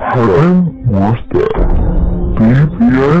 Time was that. BPM.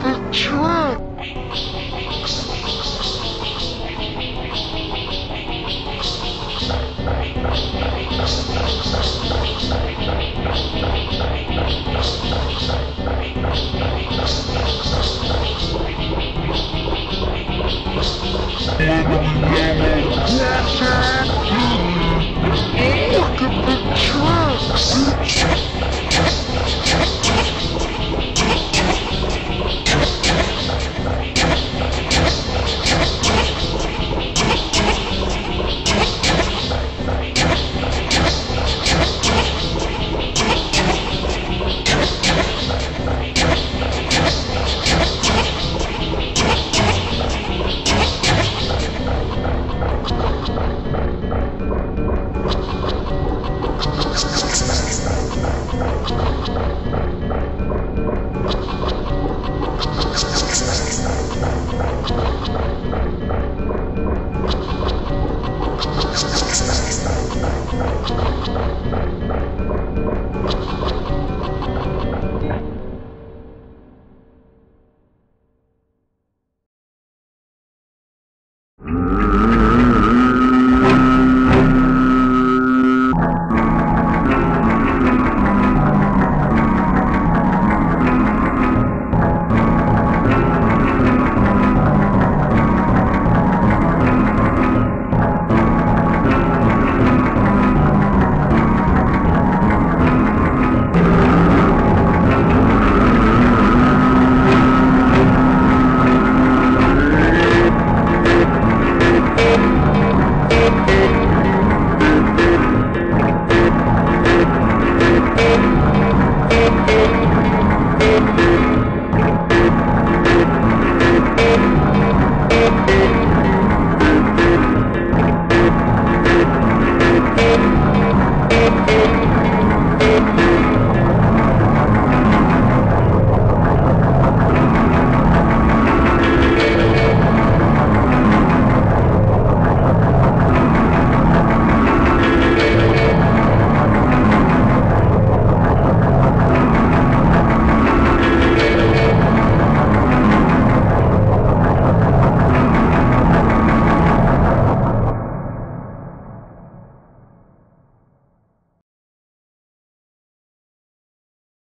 The Dad! Look at the trucks!